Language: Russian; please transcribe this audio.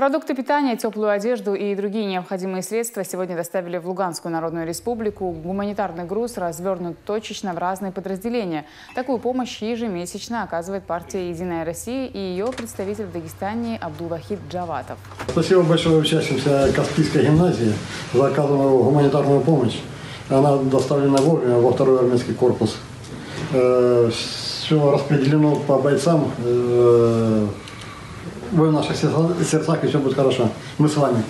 Продукты питания, теплую одежду и другие необходимые средства сегодня доставили в Луганскую Народную Республику. Гуманитарный груз развернут точечно в разные подразделения. Такую помощь ежемесячно оказывает партия «Единая Россия» и ее представитель в Дагестане Абдулвахид Джаватов. Спасибо большое учащимся Каспийской гимназии за оказанную гуманитарную помощь. Она доставлена вовремя во второй армейский корпус. Все распределено по бойцам. Вы в наших сердцах, и все будет хорошо. Мы с вами.